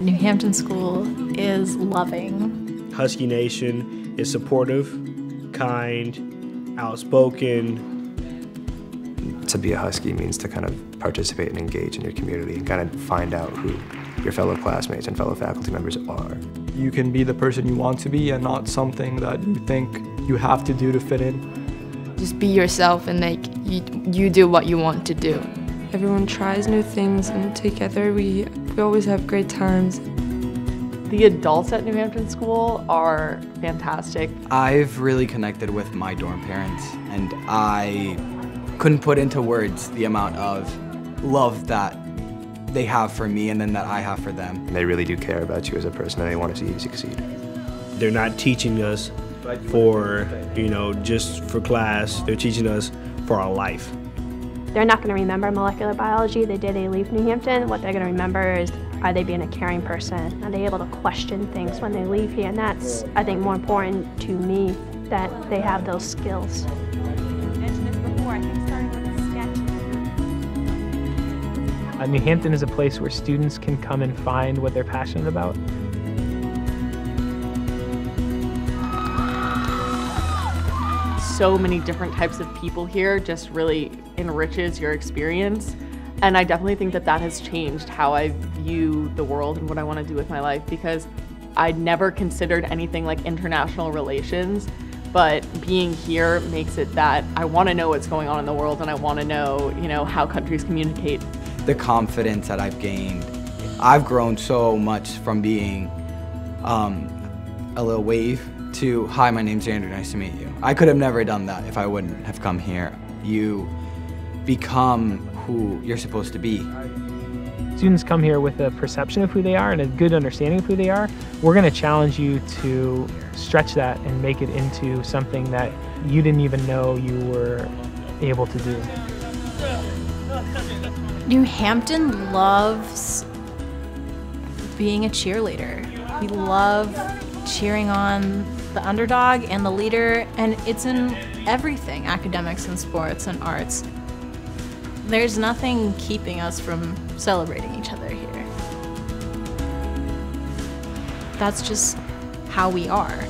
New Hampton School is loving. Husky Nation is supportive, kind, outspoken. To be a Husky means to kind of participate and engage in your community and kind of find out who your fellow classmates and fellow faculty members are. You can be the person you want to be and not something that you think you have to do to fit in. Just be yourself and like you, you do what you want to do. Everyone tries new things and together we, we always have great times. The adults at New Hampton School are fantastic. I've really connected with my dorm parents and I couldn't put into words the amount of love that they have for me and then that I have for them. And they really do care about you as a person and they want to see you succeed. They're not teaching us for, you know, just for class. They're teaching us for our life. They're not going to remember molecular biology the day they leave New Hampton. What they're going to remember is are they being a caring person? Are they able to question things when they leave here? And that's, I think, more important to me that they have those skills. Uh, New Hampton is a place where students can come and find what they're passionate about. So many different types of people here just really enriches your experience. And I definitely think that that has changed how I view the world and what I want to do with my life because I'd never considered anything like international relations but being here makes it that I want to know what's going on in the world and I want to know, you know, how countries communicate. The confidence that I've gained. I've grown so much from being um, a little wave to, hi, my name's Andrew, nice to meet you. I could have never done that if I wouldn't have come here. You become who you're supposed to be. Students come here with a perception of who they are and a good understanding of who they are. We're going to challenge you to stretch that and make it into something that you didn't even know you were able to do. New Hampton loves being a cheerleader. We love cheering on the underdog and the leader, and it's in everything academics and sports and arts. There's nothing keeping us from celebrating each other here. That's just how we are.